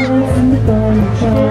in the dark.